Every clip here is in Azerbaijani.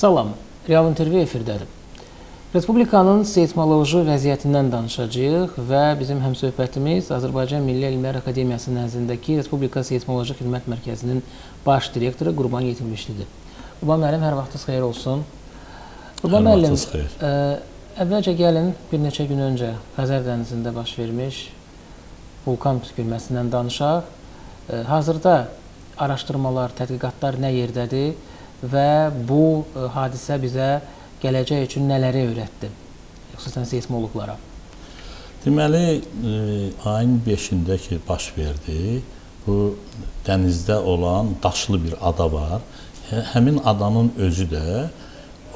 Salam, Real intervyu efirdədir. Respublikanın seysmoloji vəziyyətindən danışacağıq və bizim həmsöhbətimiz Azərbaycan Milli Elmlər Akademiyası nəzdindəki Respublika Seysmoloji Xidmət Mərkəzinin baş direktoru Qurban Yetimlişlidir. Qurban müəllim, hər vaxtınız xeyir olsun. Qurban müəllim, ə, əvvəlcə gəlin bir neçə gün öncə Xəzər dənizində baş vermiş vulkan püskürməsindən danışaq. Ə, hazırda araşdırmalar, tədqiqatlar nə yerdədir və bu ə, hadisə bizə gələcək üçün nələri öyrətdi? Xüsusən seysmoloqlara. Deməli, e, ayın 5-də ki, baş verdi. Bu dənizdə olan daşlı bir ada var. Həmin adanın özü də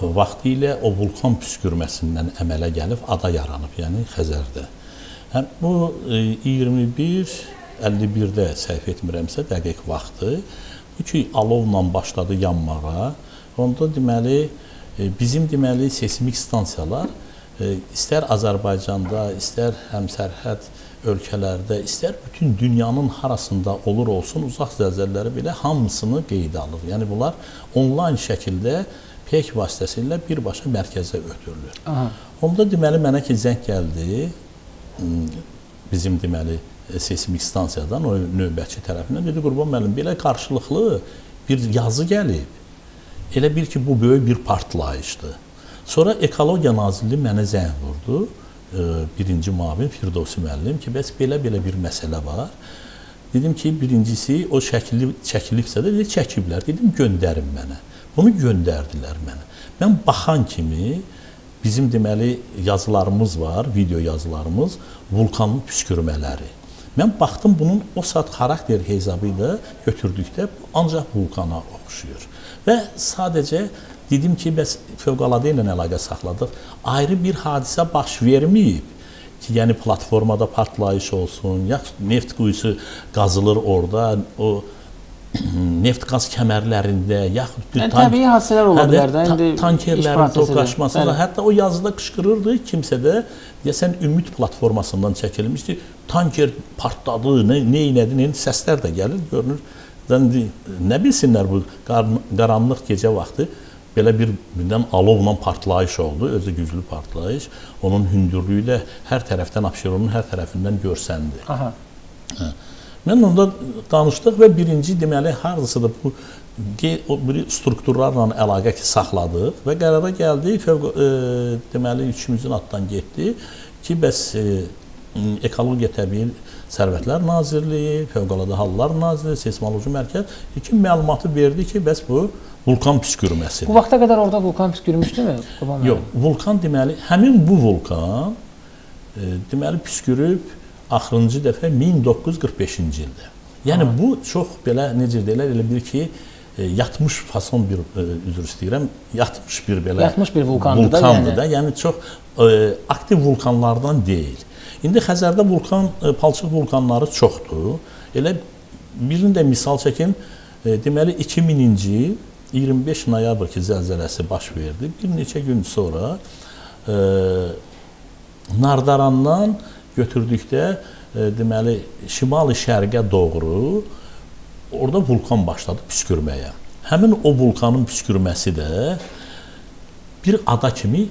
vaxtı ilə o vulkan püskürməsindən əmələ gəlib ada yaranıb, yəni Xəzərdə. Həm bu e, 21 51-də səhv etmirəmsə dəqiq vaxtı bu ki alovla başladı yanmağa. Onda deməli E, bizim deməli seismik stansiyalar e, istər Azərbaycanda, istər həmsərhəd ölkələrdə, istər bütün dünyanın harasında olur olsun uzaq zəlzələləri belə hamısını qeydə alır. Yəni bunlar onlayn şəkildə PEK vasitəsilə birbaşa mərkəzə ötürülür. Aha. Onda deməli mənə ki zəng gəldi bizim deməli seismik stansiyadan o növbətçi tərəfindən dedi Qurban müəllim belə qarşılıqlı bir yazı gəlib Elə bil ki, bu böyük bir partlayışdır. Sonra Ekologiya Nazirliyi mənə zəng vurdu. Birinci müavin Firdovsi müəllim ki, bəs belə-belə bir məsələ var. Dedim ki, birincisi o şəkili çəkilibsə də dedi, çəkiblər. Dedim, göndərin mənə. Bunu göndərdilər mənə. Mən baxan kimi bizim deməli yazılarımız var, video yazılarımız, vulkanın püskürmələri. Mən baxdım bunun o saat xarakter hesabı ilə götürdükdə ancaq vulkana oxşuyur. Və sadəcə dedim ki, bəs fövqəladə ilə əlaqə saxladıq. Ayrı bir hadisə baş verməyib ki, yəni platformada partlayış olsun, yaxud neft quyusu qazılır orada, o neft qaz kəmərlərində, yaxud bir yəni, tank, təbii hadisələr ola bilər də. İndi tankerlərin toqqaşmasında, hətta o yazıda qışqırırdı kimsə də deyəsən Ümid platformasından çəkilmişdi. Tanker partladı, nə, nə elədi, nə səslər də gəlir, görünür nə bilsinlər bu qaranlıq gecə vaxtı belə bir birdən alovla partlayış oldu, özü güclü partlayış. Onun hündürlüyü də hər tərəfdən Abşeronun hər tərəfindən görsəndi. Aha. Hə. Mən onda danışdıq və birinci deməli hardasıdır bu o bir strukturlarla əlaqə saxladıq və qərara gəldik, fövq e, deməli üçümüzün addan getdi ki, bəs e, Ekologiya Təbii Sərvətlər Nazirliyi, Fövqəladə Hallar Nazirliyi, Seysmoloji Mərkəz iki məlumatı verdi ki, bəs bu vulkan püskürməsidir. Bu vaxta qədər orada vulkan püskürmüşdümü? Yox, vulkan deməli, həmin bu vulkan e, deməli püskürüb axırıncı dəfə 1945-ci ildə. Yəni ha. bu çox belə necə deyirlər, elə bir ki, e, yatmış fason bir e, üzr istəyirəm, yatmış bir belə yatmış bir vulkandır, vulkandır da, yəni. da, yəni çox e, aktiv vulkanlardan deyil. İndi Xəzərdə vulkan, e, palçıq vulkanları çoxdur. Elə birini də misal çəkim. E, deməli 2000-ci il 25 noyabr ki zəlzələsi baş verdi. Bir neçə gün sonra e, Nardarandan götürdükdə e, deməli şimali şərqə doğru orada vulkan başladı püskürməyə. Həmin o vulkanın püskürməsi də bir ada kimi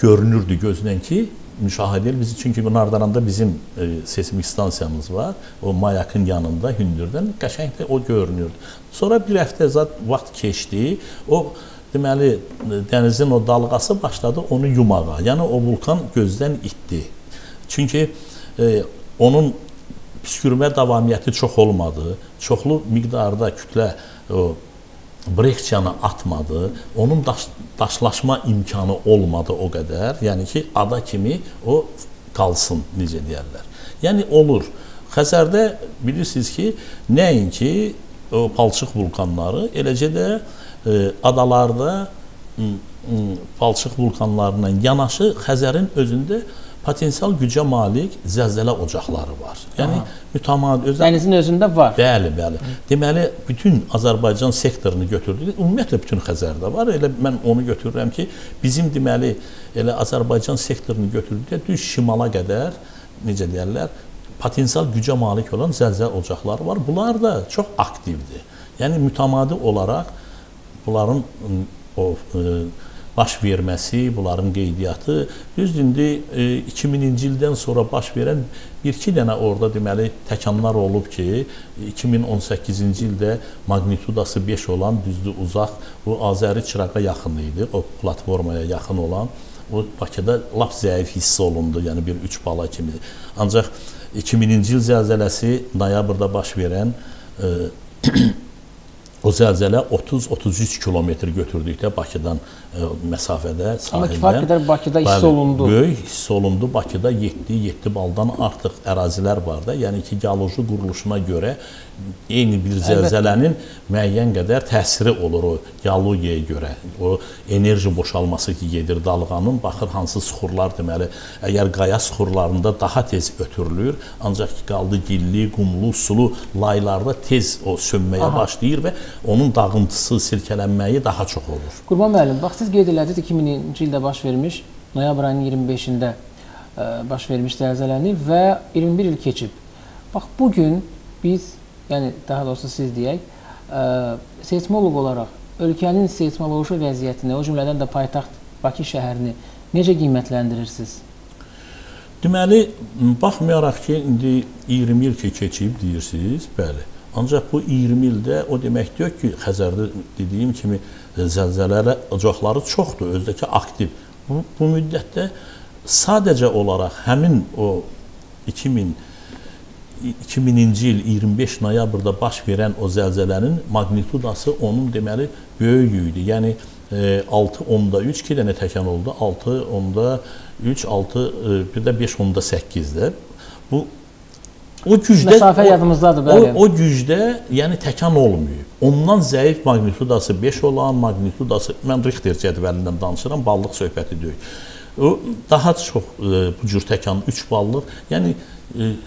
görünürdü gözlə ki, müşahidə edilir. Biz çünki Nardaranda bizim e, seismik stansiyamız var. O Mayakın yanında hündürdən qəşəng də o görünürdü. Sonra bir həftə zat vaxt keçdi. O deməli dənizin o dalğası başladı onu yumağa. Yəni o vulkan gözdən itdi. Çünki e, onun püskürmə davamiyyəti çox olmadı. Çoxlu miqdarda kütlə o Brexiyanı atmadı, onun daş, daşlaşma imkanı olmadı o qədər. Yəni ki, ada kimi o qalsın, necə deyərlər. Yəni olur. Xəzərdə bilirsiniz ki, nəinki o palçıq vulkanları, eləcə də e, adalarda palçıq vulkanlarından yanaşı Xəzərin özündə potensial gücə malik zəlzələ ocaqları var. Yəni mütəmadi özü dənizin özündə var. Bəli, bəli. Deməli bütün Azərbaycan sektorunu götürdük. Ümumiyyətlə bütün Xəzərdə var. Elə mən onu götürürəm ki, bizim deməli elə Azərbaycan sektorunu götürdükdə düz şimala qədər necə deyirlər, potensial gücə malik olan zəlzələ ocaqları var. Bunlar da çox aktivdir. Yəni mütəmadi olaraq bunların o e, baş verməsi, bunların qeydiyyatı düzdür indi e, 2000-ci ildən sonra baş verən bir-iki dənə orada deməli təkanlar olub ki, 2018-ci ildə magnitudası 5 olan düzdür uzaq bu Azəri çırağa yaxın idi, o platformaya yaxın olan o Bakıda lap zəif hiss olundu, yəni bir 3 bala kimi. Ancaq 2000-ci il zəlzələsi noyabrda baş verən e, o zəlzələ 30-33 kilometr götürdükdə Bakıdan ə, e, məsafədə sahildən. Amma kifayət qədər Bakıda hiss bəli, olundu. Böyük hiss olundu. Bakıda 7-7 baldan artıq ərazilər var da. Yəni ki, geoloji quruluşuna görə eyni bir zəlzələnin müəyyən qədər təsiri olur o geologiyaya görə. O enerji boşalması ki gedir dalğanın, baxır hansı suxurlar deməli, əgər qaya suxurlarında daha tez ötürülür, ancaq ki qaldı gilli, qumlu, sulu laylarda tez o sönməyə Aha. başlayır və onun dağıntısı, silkələnməyi daha çox olur. Qurban müəllim, bax siz qeyd elədiniz 2000-ci ildə baş vermiş, noyabr ayının 25-də e, baş vermiş zəlzələni və 21 il keçib. Bax bu gün biz yəni daha doğrusu siz deyək, ə, seismoloq olaraq ölkənin seismoloji vəziyyətini, o cümlədən də paytaxt Bakı şəhərini necə qiymətləndirirsiniz? Deməli, baxmayaraq ki, indi 20 il ki keçib deyirsiniz, bəli. Ancaq bu 20 ildə o demək deyil ki, Xəzərdə dediyim kimi zəlzələlə ocaqları çoxdur, özdəki aktiv. Bu, bu müddətdə sadəcə olaraq həmin o 2000 2000-ci il 25 noyabrda baş verən o zəlzələnin magnitudası onun deməli böyük idi. Yəni 6.3 2 dənə təkan oldu. 6.3 6 e, bir də 5.8-də. Bu o gücdə məsafə yadımızdadır bəli. O, o gücdə yəni təkan olmuyor. Ondan zəif magnitudası 5 olan, magnitudası mən Richter cədvəlindən danışıram, ballıq söhbəti deyil. O daha çox e, bu cür təkan 3 ballıq. Yəni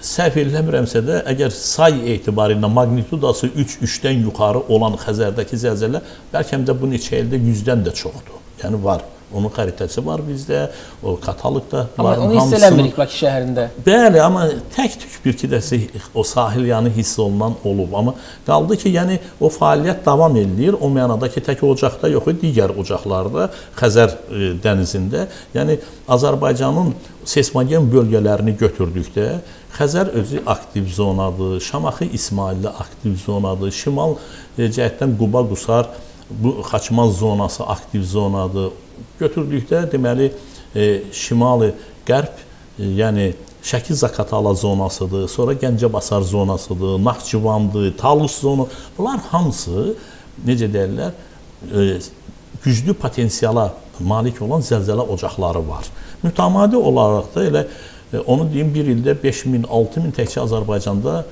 səhv eləmirəmsə də, əgər say etibarı ilə magnitudası 3-3-dən yuxarı olan Xəzərdəki zəlzələ bəlkə də bu neçə ildə 100-dən də çoxdur. Yəni var. Onun xəritəsi var bizdə, o kataloqda var. Amma onu hiss eləmirik Bakı şəhərində. Bəli, amma tək-tük bir-iki dəsi o sahil yanı hiss olunan olub. Amma qaldı ki, yəni o fəaliyyət davam eləyir. O mənada ki, tək ocaqda yox, digər ocaqlarda Xəzər e, dənizində, yəni Azərbaycanın seismogen bölgələrini götürdükdə Xəzər özü aktiv zonadır, Şamaxı İsmailli aktiv zonadır, şimal e, cəhətdən Quba Qusar bu Xaçmaz zonası aktiv zonadır götürdükdə deməli e, şimali qərb, e, yəni Şəki Zakatala zonasıdır, sonra Gəncəbasar zonasıdır, Naxçıvandır, Talus zonu. Bunlar hamısı necə deyirlər, e, güclü potensiala malik olan zəlzələ ocaqları var. Mütəmadi olaraq da elə onu deyim bir ildə 5000, 6000 təkcə Azərbaycanda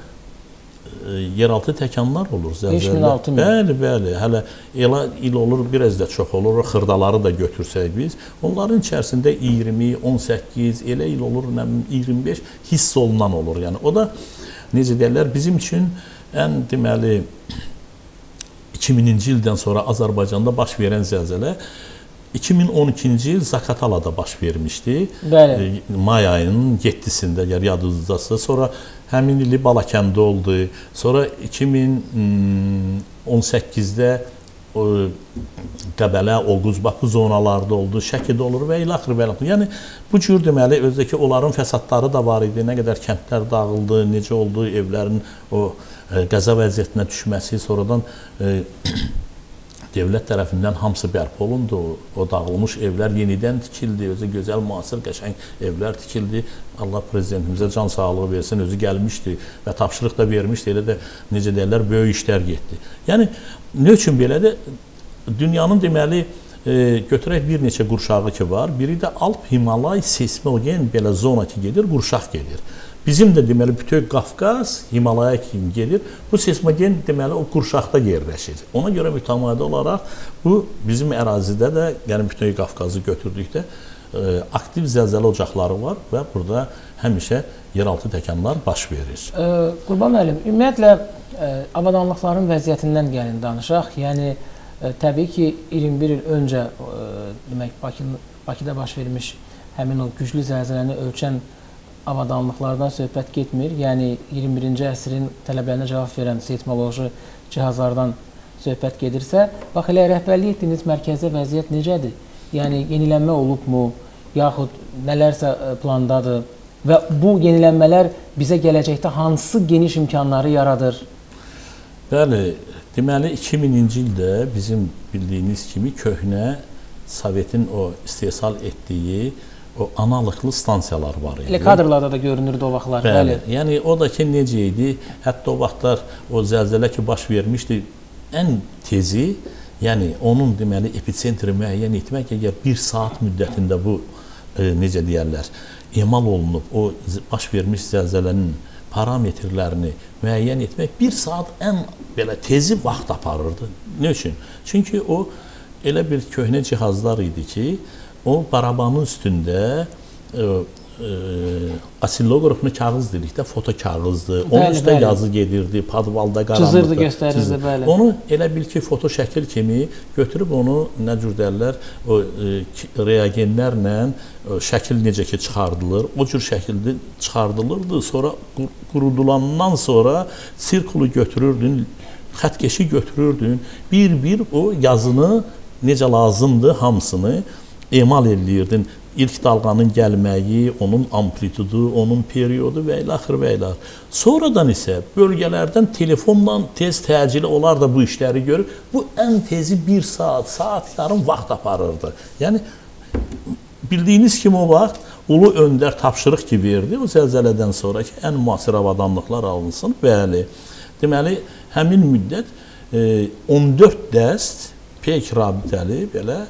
yeraltı təkanlar olur zəlzələ. 5000-6000. Bəli, bəli. Hələ elə il olur, biraz da çox olur. Xırdaları da götürsək biz, onların içərisində 20, 18, elə il olur, nə 25 hiss olunan olur. Yəni o da necə deyirlər, bizim üçün ən deməli 2000-ci ildən sonra Azərbaycanda baş verən zəlzələ 2012-ci il Zakatalada baş vermişdi. Bəli. May ayının 7-sində, əgər yadınızdadsa, sonra Həmin ili Balakəndə oldu. Sonra 2018-də Qəbələ, Oğuz, bax bu zonalarda oldu, Şəkidə olur və ilaxır və ilaxır. Yəni bu cür deməli özdəki onların fəsadları da var idi. Nə qədər kəndlər dağıldı, necə oldu, evlərin o qəza vəziyyətinə düşməsi, sonradan e, dövlət tərəfindən hamısı bərpa olundu. O dağılmış evlər yenidən tikildi, özü gözəl, müasir, qəşəng evlər tikildi. Allah prezidentimizə can sağlığı versin, özü gəlmişdi və tapşırıq da vermişdi. Elə də necə deyirlər, böyük işlər getdi. Yəni nə üçün belədir? Dünyanın deməli e, götürək bir neçə qurşağı ki var. Biri də Alp Himalay seismogen belə zona ki gedir, qurşaq gedir. Bizim də deməli bütöv Qafqaz Himalaya kimi gedir. Bu seismogen deməli o qurşaqda yerləşir. Ona görə mütəmadi olaraq bu bizim ərazidə də, yəni bütöv Qafqazı götürdükdə ə, aktiv zəlzələ ocaqları var və burada həmişə yeraltı təkanlar baş verir. Ə, Qurban müəllim, ümumiyyətlə ə, avadanlıqların vəziyyətindən gəlin danışaq. Yəni ə, təbii ki, 21 il öncə ə, demək Bakı Bakıda baş vermiş həmin o güclü zəlzələni ölçən avadanlıqlardan söhbət getmir. Yəni 21-ci əsrin tələblərinə cavab verən seismoloji cihazlardan söhbət gedirsə, bax elə rəhbərlik etdiyiniz mərkəzdə vəziyyət necədir? Yəni yenilənmə olubmu, yaxud nələrsə e, plandadır və bu yenilənmələr bizə gələcəkdə hansı geniş imkanları yaradır? Bəli, deməli 2000-ci ildə bizim bildiyiniz kimi köhnə Sovetin o istehsal etdiyi o analoqlu stansiyalar var idi. Elə kadrlarda da görünürdü o vaxtlar. Bəli. bəli. Yəni o da ki necə idi? Hətta o vaxtlar o zəlzələ ki baş vermişdi, ən tezi, yəni onun deməli epitsentri müəyyən etmək əgər 1 saat müddətində bu e, necə deyirlər, emal olunub, o baş vermiş zəlzələnin parametrlərini müəyyən etmək 1 saat ən belə tezi vaxt aparırdı. Nə üçün? Çünki o elə bir köhnə cihazlar idi ki, o barabanın üstündə e, e, asilloqrafını kağız dedikdə foto kağızdır. Onun bəli, üstə bəli. yazı gedirdi, padvalda qaranlıqda. Cızırdı, göstərirdi, bəli. Onu elə bil ki, foto şəkil kimi götürüb onu nə cür deyirlər, o e, reagenlərlə e, şəkil necə ki çıxardılır, o cür şəkildə çıxardılırdı. Sonra qurudulandan sonra sirkulu götürürdün, xətkeşi götürürdün, bir-bir o yazını necə lazımdır hamısını emal eləyirdin. İlk dalğanın gəlməyi, onun amplitudu, onun periodu və ilə axır və ilə. Sonradan isə bölgələrdən telefonla tez təcili onlar da bu işləri görür. Bu ən tezi 1 saat, saat yarım vaxt aparırdı. Yəni bildiyiniz kimi o vaxt ulu öndər tapşırıq ki verdi o zəlzələdən sonraki ən müasir avadanlıqlar alınsın. Bəli. Deməli həmin müddət e, 14 dəst pek rabitəli belə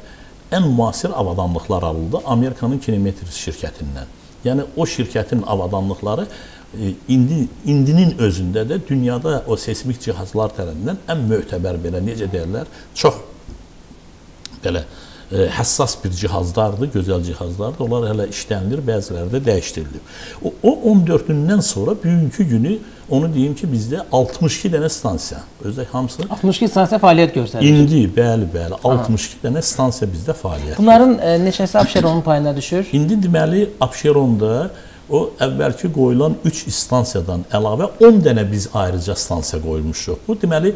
ən müasir avadanlıqlar alındı Amerikanın Kinemetrics şirkətindən. Yəni o şirkətin avadanlıqları e, indi indinin özündə də dünyada o seismik cihazlar tərəfindən ən mötəbər belə necə deyirlər, çox belə ə, həssas bir cihazlardır, gözəl cihazlardır. Onlar hələ işlənilir, bəziləri də dəyişdirilib. O, o 14-ündən sonra bugünkü günü onu deyim ki, bizdə 62 dənə stansiya, özdə hamısı 62 stansiya fəaliyyət göstərir. İndi bəli, bəli, 62 Aha. dənə stansiya bizdə fəaliyyət. Bunların e, neçəsi Abşeronun payına düşür? İndi deməli Abşeronda o əvvəlki qoyulan 3 stansiyadan əlavə 10 dənə biz ayrıca stansiya qoymuşuq. Bu deməli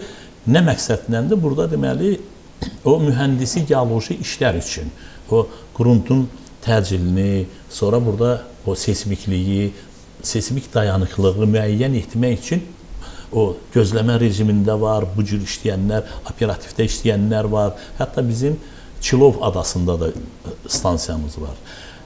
nə məqsədləndir? Burada deməli o mühəndisi geoloji işlər üçün o qruntun təcilini, sonra burada o seismikliyi, seismik dayanıqlılığı müəyyən etmək üçün o gözləmə rejimində var, bu cür işləyənlər, operativdə işləyənlər var. Hətta bizim Çilov adasında da stansiyamız var.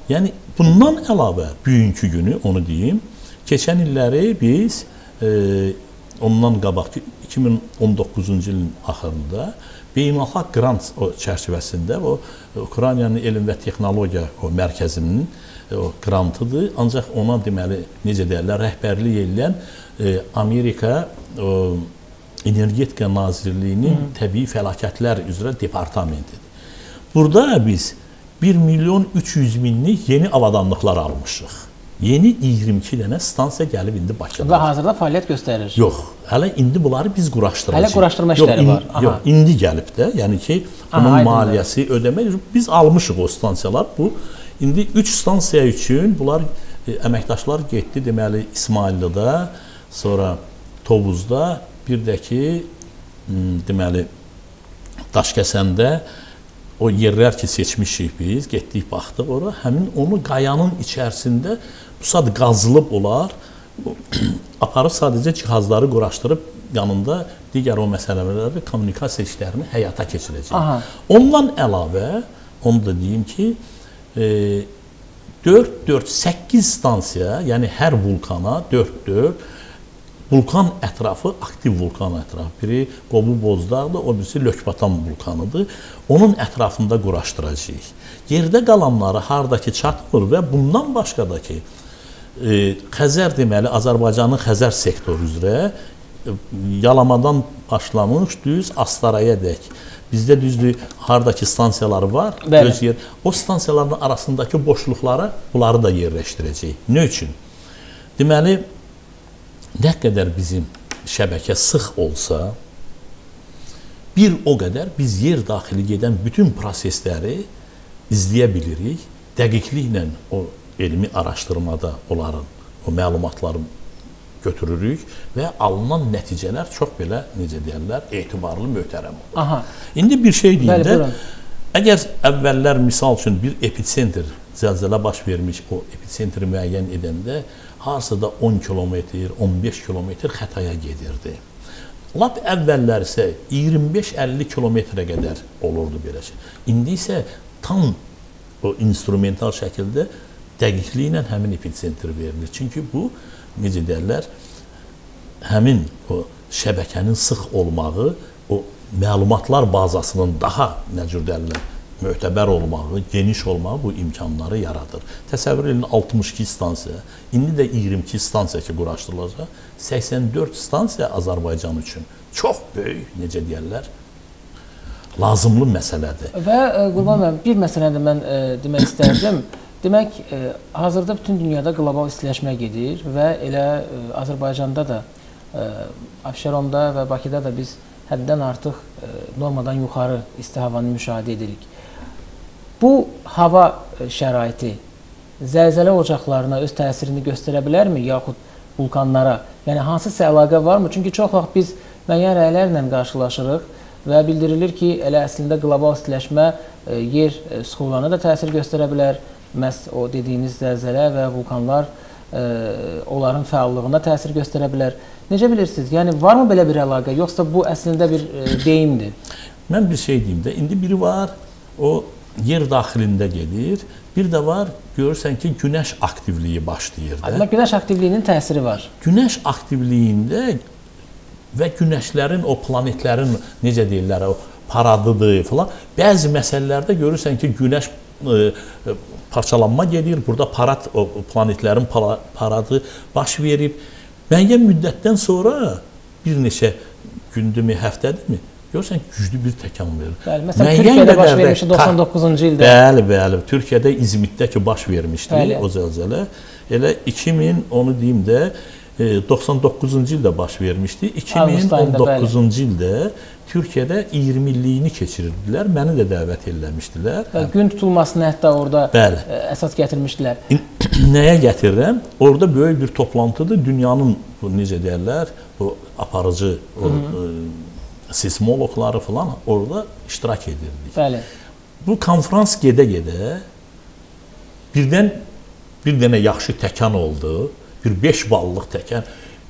Yəni bundan əlavə bugünkü günü onu deyim, keçən illəri biz e, ondan qabaq 2019-cu ilin axırında beynəlxalq qrant çərçivəsində o Ukraynanın elm və texnologiya o mərkəzinin e, o qrantıdır. Ancaq ona deməli necə deyirlər, rəhbərlik edən e, Amerika o Energetika Nazirliyinin Hı. təbii fəlakətlər üzrə departamentidir. Burada biz 1 milyon 300 minlik yeni avadanlıqlar almışıq. Yeni 22 dənə stansiya gəlib indi Bakıda. Və hazırda fəaliyyət göstərir. Yox, hələ indi bunları biz quraşdıracağıq. Hələ quraşdırma işləri yox, var. Aha. Yox, indi gəlib də, yəni ki, bunun Aha, maliyyəsi ödəmək biz almışıq o stansiyalar. Bu indi 3 stansiya üçün bunlar e, əməkdaşlar getdi deməli İsmaillidə, sonra Tovuzda, bir də ki deməli Daşkəsəndə o yerlər ki seçmişik biz, getdik baxdıq ora, həmin onu qayanın içərisində bu sad qazılıb olar. Aparıb sadəcə cihazları quraşdırıb yanında digər o məsələlərdə kommunikasiya işlərini həyata keçirəcək. Aha. Ondan əlavə onu da deyim ki, e, 4 4 8 stansiya, yəni hər vulkana 4 4 vulkan ətrafı aktiv vulkan ətrafı. Biri Qobu Bozdağdır, o birisi Lökbatan vulkanıdır. Onun ətrafında quraşdıracağıq. Yerdə qalanları hardakı çatmır və bundan başqa da ki, e, Xəzər deməli Azərbaycanın Xəzər sektoru üzrə e, Yalamadan başlamış düz Astaraya dək. Bizdə düzdür, hardakı stansiyaları var, Bəli. öz yer. O stansiyaların arasındakı boşluqları bunları da yerləşdirəcək. Nə üçün? Deməli, nə qədər bizim şəbəkə sıx olsa, bir o qədər biz yer daxili gedən bütün prosesləri izləyə bilirik. Dəqiqliklə o elmi araşdırmada onların o məlumatların götürürük və alınan nəticələr çox belə necə deyirlər, etibarlı, möhtərəm olur. Aha. İndi bir şey deyim də. Əgər əvvəllər misal üçün bir epitsentr zəlzələ baş vermiş, o epitsentri müəyyən edəndə harsada 10 kilometr, 15 kilometr xətaya gedirdi. Lap əvvəllər isə 25-50 kilometrə qədər olurdu belə şey. İndi isə tam o instrumental şəkildə dəqiqliklə həmin epitsentr verilir. Çünki bu necə deyirlər, həmin o şəbəkənin sıx olmağı, o məlumatlar bazasının daha nə cür deyirlər, möhtəbər olmağı, geniş olmağı bu imkanları yaradır. Təsəvvür edin 62 stansiya, indi də 22 stansiya ki quraşdırılacaq. 84 stansiya Azərbaycan üçün çox böyük, necə deyirlər, lazımlı məsələdir. Və e, Qurban müəllim, bir məsələni mən e, demək istərdim. Demək, e, hazırda bütün dünyada qlobal istiləşmə gedir və elə e, Azərbaycanda da, e, Abşeronda və Bakıda da biz həddən artıq normadan yuxarı isti havanı müşahidə edirik. Bu hava şəraiti zəlzələ ocaqlarına öz təsirini göstərə bilərmi, yaxud vulkanlara? Yəni hansısa əlaqə varmı? Çünki çox vaxt biz müəyyən rəylərlə qarşılaşırıq və bildirilir ki, elə əslində qlobal istiləşmə yer süxurlarına da təsir göstərə bilər. Məhz o dediyiniz zəlzələ və vulkanlar e, onların fəallığına təsir göstərə bilər. Necə bilirsiniz? Yəni varmı belə bir əlaqə, yoxsa bu əslində bir e, deyimdir? Mən bir şey deyim də, indi biri var, o yer daxilində gedir. Bir də var, görürsən ki, günəş aktivliyi başlayır da. Amma günəş aktivliyinin təsiri var. Günəş aktivliyində və günəşlərin, o planetlərin necə deyirlər, o paradıdır falan. Bəzi məsələlərdə görürsən ki, günəş ə, ə, parçalanma gedir. Burada parad o planetlərin para, paradı baş verib. Müəyyən müddətdən sonra bir neçə gündürmü, həftədimi görürsən güclü bir təkan verir. Bəli, məsələn Türkiyədə baş vermişdi 99-cu ildə. Bəli, bəli. Türkiyədə İzmitdə ki baş vermişdi Bəli. o zəlzələ. Elə 2000 onu deyim də 99-cu ildə baş vermişdi. Avqust ayında, 2019-cu ildə Türkiyədə 20 illiyini keçirirdilər. Məni də dəvət eləmişdilər. Və gün tutulmasını hətta orada Bəli. ə, əsas gətirmişdilər. Nəyə gətirirəm? Orada böyük bir toplantıdır. Dünyanın bu necə deyirlər, bu aparıcı o, ə, seismoloqları falan orada iştirak edirdik. Bəli. Bu konfrans gedə-gedə birdən bir dənə yaxşı təkan oldu. Bir 5 ballıq təkan.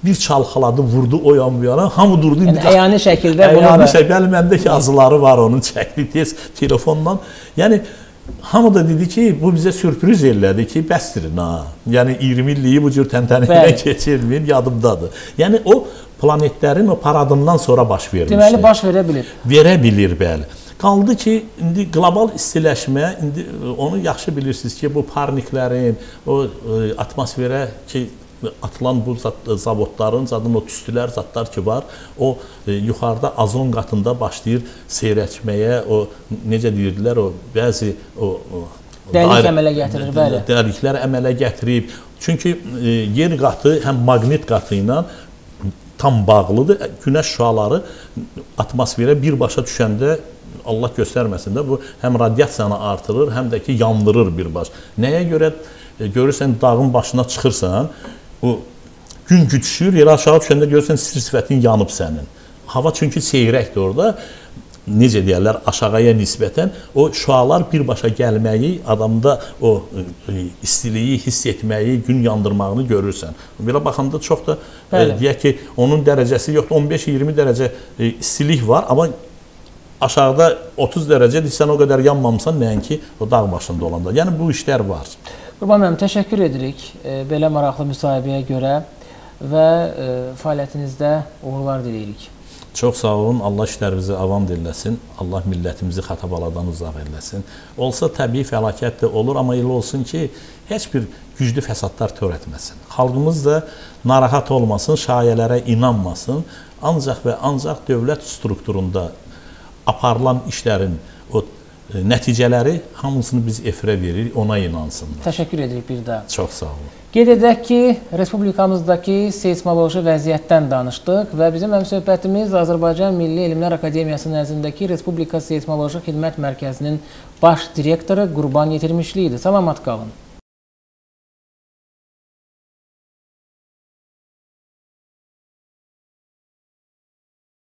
Bir çalxaladı, vurdu o yan bu yana. Hamı durdu. Yəni əyani şəkildə bunu da şəkildə məndə yazıları var onun çəkdi tez telefondan. Yəni hamı da dedi ki, bu bizə sürpriz elədi ki, bəsdir ha. Yəni 20 illiyi bu cür təntənələ Bəli. keçirməyin, yadımdadır. Yəni o planetlərin o paradından sonra baş vermişdi. deməli baş verə bilər. verə bilir bəli. Qaldı ki, indi qlobal istiləşmə, indi e, onu yaxşı bilirsiniz ki, bu parniklərin, o e, atmosferə ki atılan bu zat, zavodların, zadın o tüstülər, zatlar ki var, o e, yuxarıda azon qatında başlayır seyrəkməyə, o necə deyirdilər, o bəzi o, o Dəlik əmələ gətirir, bəli. Dəliklər əmələ gətirib. Çünki e, yer qatı həm maqnit qatı ilə tam bağlıdır. Günəş şüaları atmosferə birbaşa düşəndə Allah göstərməsin də bu həm radiasiyanı artırır, həm də ki yandırır birbaş. Nəyə görə e, görürsən dağın başına çıxırsan, o gün güdüşür, yerə aşağı düşəndə görürsən sir-sifətin yanıb sənin. Hava çünki seyrəkdir orada. Necə deyirlər, aşağıya nisbətən o şüalar birbaşa gəlməyi, adamda o e, istiliyi hiss etməyi, gün yandırmağını görürsən. Belə baxanda çox da e, Bəli. deyək ki, onun dərəcəsi yoxdur, 15-20 dərəcə e, istilik var, amma aşağıda 30 dərəcədir, sən o qədər yanmamısan, nəinki o dağ başında olanda. Yəni bu işlər var. Qurban müəllim, təşəkkür edirik e, belə maraqlı müsahibəyə görə və e, fəaliyyətinizdə uğurlar diləyirik. Çox sağ olun. Allah işlərinizi avam eləsin. Allah millətimizi xətabaladan uzaq eləsin. Olsa təbii fəlakət də olur, amma elə olsun ki, heç bir güclü fəsadlar törətməsin. Xalqımız da narahat olmasın, şayələrə inanmasın. Ancaq və ancaq dövlət strukturunda aparılan işlərin o nəticələri hamısını biz efirə veririk, ona inansınlar. Təşəkkür edirik bir daha. Çox sağ olun. Qeyd edək ki, respublikamızdakı seismoloji vəziyyətdən danışdıq və bizim həmsöhbətimiz Azərbaycan Milli Elmlər Akademiyası nəzdindəki Respublika Seismoloji Xidmət Mərkəzinin baş direktoru Qurban Yetirmişli idi. Salamat qalın.